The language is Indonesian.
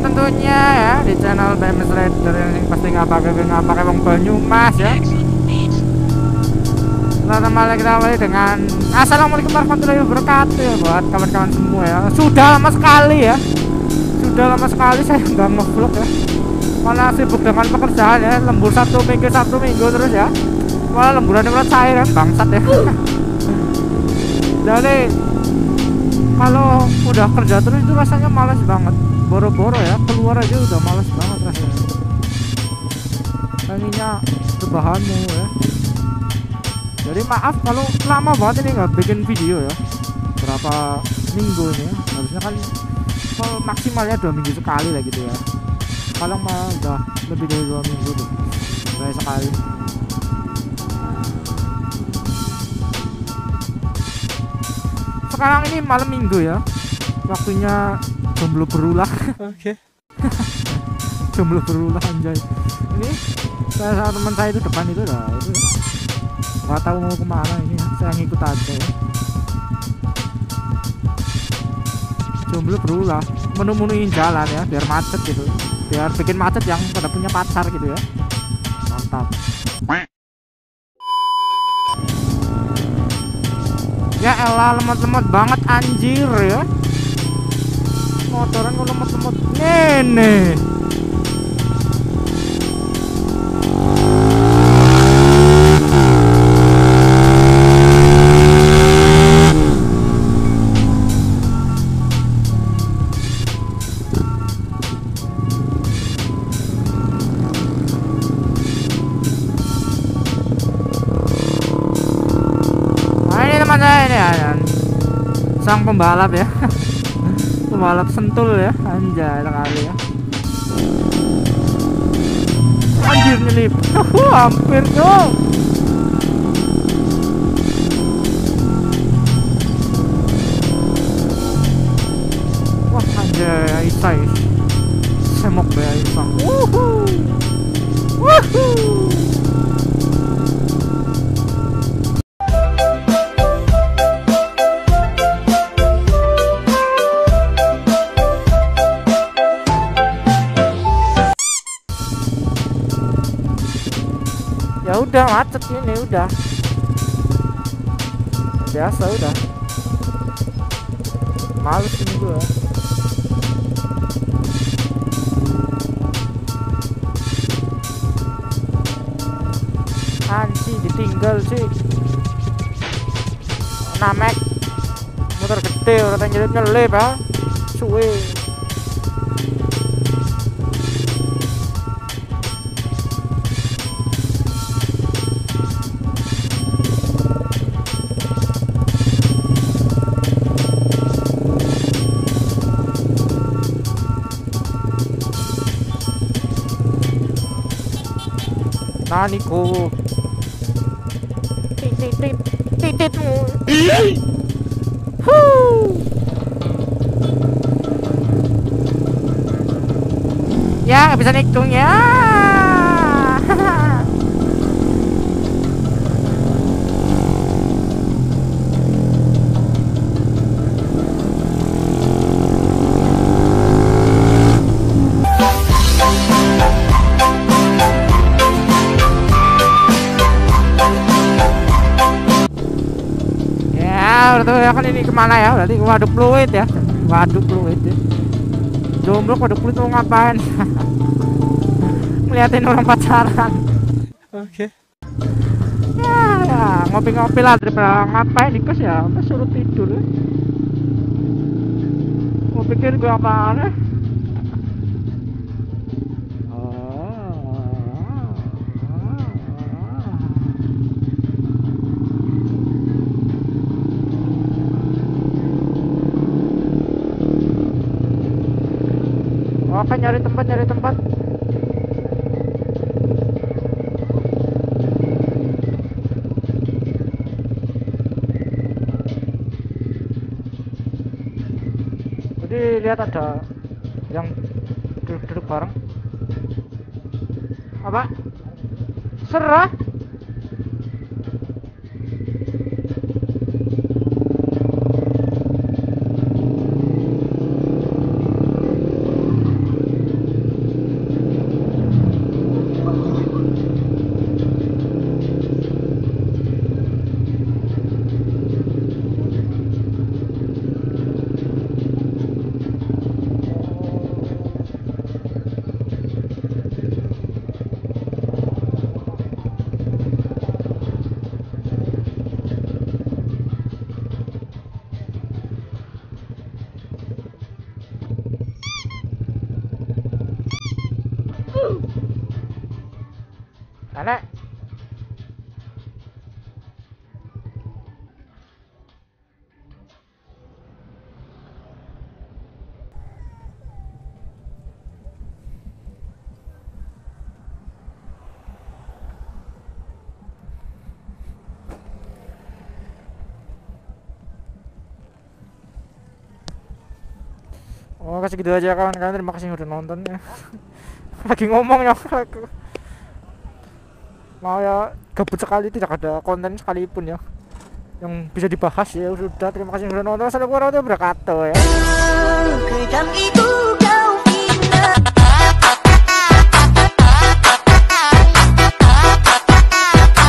tentunya ya di channel BMS Rider yang pasti nggak pakai nggak pakai wong Banyumas ya. Pertama kita awali dengan Assalamualaikum warahmatullahi wabarakatuh ya buat kawan-kawan semua ya. Sudah lama sekali ya. Sudah lama sekali saya nggak ngevlog ya. Malah sibuk dengan pekerjaan ya, lembur satu minggu satu minggu terus ya. Malah lemburan menurut saya kan bangsat ya. Jadi kalau udah kerja terus itu rasanya malas banget. Boro-boro ya keluar aja udah malas banget rasanya. Tadinya rebahanmu ya. Jadi maaf kalau lama banget ini nggak bikin video ya. Berapa minggu ini. Ya. harusnya kan maksimalnya dua minggu sekali lah gitu ya. Kalau mah udah lebih dari dua minggu tuh sekali sekarang ini malam minggu ya. Waktunya jomblo berulah. Oke. jomblo berulah anjay. Ini saya sama teman saya itu depan itu dah itu. Nggak tahu mau ke mana ini ya. saya ngikut aja ya. Jomblo berulah menu-menuin jalan ya biar macet gitu. Biar bikin macet yang pada punya pacar gitu ya. Mantap ya elah lemot-lemot banget anjir ya. Motoran kok lemot-lemot. Nene. Nah ini Sang pembalap ya. Pembalap sentul ya Anjay kali ya. Anjir nyelip. Hampir dong Wah anjay Aisyah Semok be Aisyah Wuhuu Wuhuu udah macet ini udah. Biasa udah. Males ini gua. Anjing ditinggal sih. Namek. Motor gede orang nyelip nyelip ya suwe Nani ko Titit tit Titit mo Huu Ya nggak bisa nikung ya berarti ya kan ini ke mana ya? Berarti waduk fluid ya. Waduk fluid ya. Jomblo waduk fluid mau ngapain? Ngeliatin orang pacaran. Oke. Ya, ya ngopi-ngopi lah daripada ngapain di kos ya. Suruh tidur. Ya. Mau pikir gua apaan ya? Nyari tempat nyari tempat. Jadi lihat ada yang duduk-duduk bareng. Apa? Serah Nenek. Oh kasih gitu aja kawan-kawan. Terima kasih udah nonton ya. Lagi ngomong ya mau ya gabut sekali tidak ada konten sekalipun ya. Yang bisa dibahas. Ya sudah terima kasih sudah nonton. Assalamualaikum warahmatullahi wabarakatuh ya